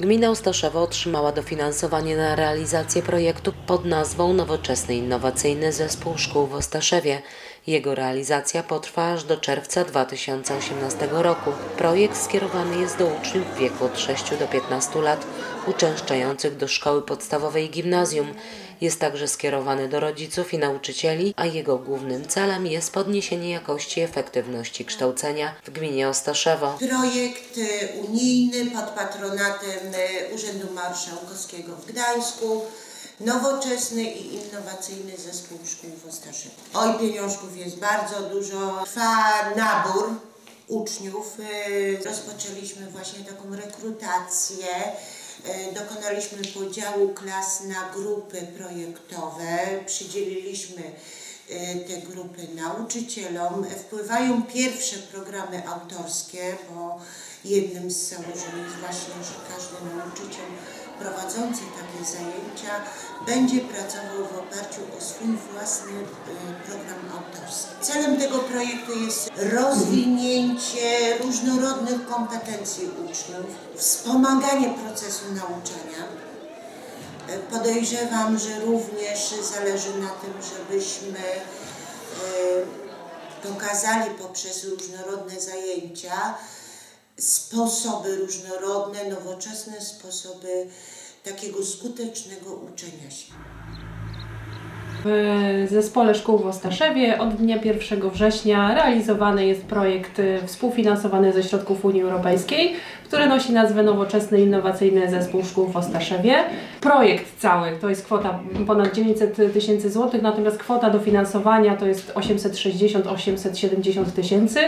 Gmina Ostoszewo otrzymała dofinansowanie na realizację projektu pod nazwą Nowoczesny Innowacyjny Zespół Szkół w Ostaszewie. Jego realizacja potrwa aż do czerwca 2018 roku. Projekt skierowany jest do uczniów w wieku od 6 do 15 lat, uczęszczających do szkoły podstawowej i gimnazjum. Jest także skierowany do rodziców i nauczycieli, a jego głównym celem jest podniesienie jakości i efektywności kształcenia w gminie Ostaszewo. Projekt y, unijny pod patronatem y, Urzędu Marszałkowskiego w Gdańsku. Nowoczesny i innowacyjny zespół szkół w Ostaszewie. Oj, pieniążków jest bardzo dużo. Trwa nabór uczniów. Y, Rozpoczęliśmy właśnie taką rekrutację. Y, Dokonaliśmy podziału klas na grupy projektowe. Przydzieliliśmy y, te grupy nauczycielom. Wpływają pierwsze programy autorskie, bo jednym z założeń jest właśnie, że każdy nauczyciel prowadzący takie zajęcia będzie pracował w oparciu o swój własny y, program autorski. Celem tego projektu jest rozwinięcie różnorodnych kompetencji uczniów, wspomaganie procesu nauczania. Y, Podejrzewam, że również zależy na tym, żebyśmy y, pokazali poprzez różnorodne zajęcia sposoby różnorodne, nowoczesne sposoby takiego skutecznego uczenia się. W Zespole Szkół w Ostaszewie od dnia 1 września realizowany jest projekt y, współfinansowany ze środków Unii Europejskiej, który nosi nazwę Nowoczesny Innowacyjny Zespół Szkół w Ostaszewie. Projekt cały to jest kwota ponad 900 tysięcy złotych, natomiast kwota dofinansowania to jest 860-870 tysięcy.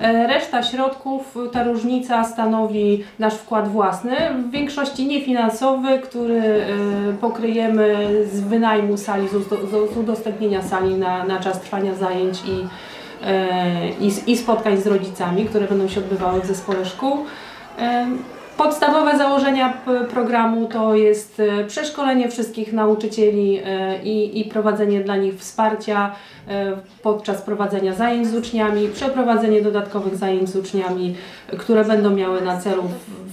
E, Reszta środków, ta różnica stanowi nasz wkład własny, w większości niefinansowy, który e, pokryjemy z wynajmu sali, z udo- z udostępnienia sali na, na czas trwania zajęć i, e, i, i spotkań z rodzicami, które będą się odbywały w zespole szkół. Podstawowe założenia programu to jest e, przeszkolenie wszystkich nauczycieli e, i, i prowadzenie dla nich wsparcia e, podczas prowadzenia zajęć z uczniami, przeprowadzenie dodatkowych zajęć z uczniami, które będą miały na celu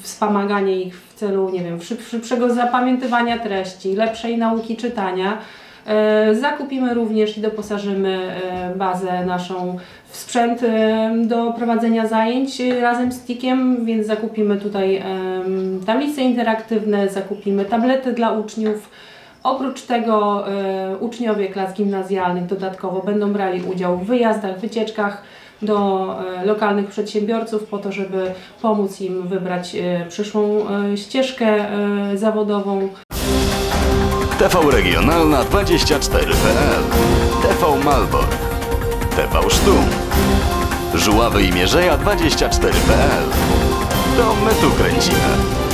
wspomaganie ich w celu, nie wiem, szyb- szybszego zapamiętywania treści, lepszej nauki czytania. E, Zakupimy również i doposażymy e, bazę naszą w sprzęt e, do prowadzenia zajęć razem z TIK-iem, więc zakupimy tutaj tablice interaktywne, zakupimy tablety dla uczniów. Oprócz tego uczniowie klas gimnazjalnych dodatkowo będą brali udział w wyjazdach, wycieczkach do lokalnych przedsiębiorców po to, żeby pomóc im wybrać przyszłą ścieżkę zawodową. TV Regionalna 24.pl TV Malbor TV Sztum. Żuławy i Mierzeja 24.pl To my tu kręcimy.